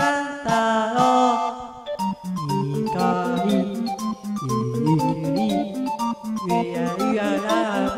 Tanta,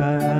Bye.